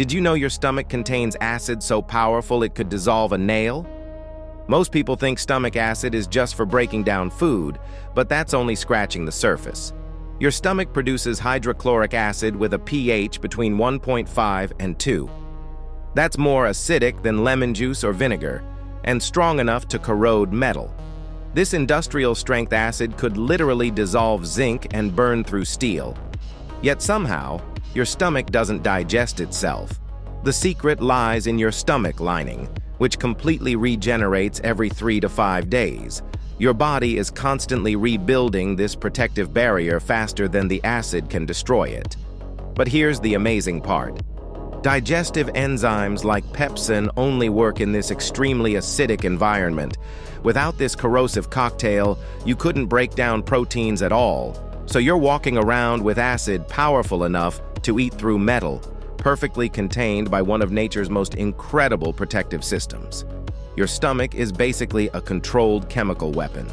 Did you know your stomach contains acid so powerful it could dissolve a nail? Most people think stomach acid is just for breaking down food, but that's only scratching the surface. Your stomach produces hydrochloric acid with a pH between 1.5 and 2. That's more acidic than lemon juice or vinegar, and strong enough to corrode metal. This industrial-strength acid could literally dissolve zinc and burn through steel. Yet somehow, your stomach doesn't digest itself. The secret lies in your stomach lining, which completely regenerates every three to five days. Your body is constantly rebuilding this protective barrier faster than the acid can destroy it. But here's the amazing part. Digestive enzymes like pepsin only work in this extremely acidic environment. Without this corrosive cocktail, you couldn't break down proteins at all. So you're walking around with acid powerful enough to eat through metal, perfectly contained by one of nature's most incredible protective systems. Your stomach is basically a controlled chemical weapon.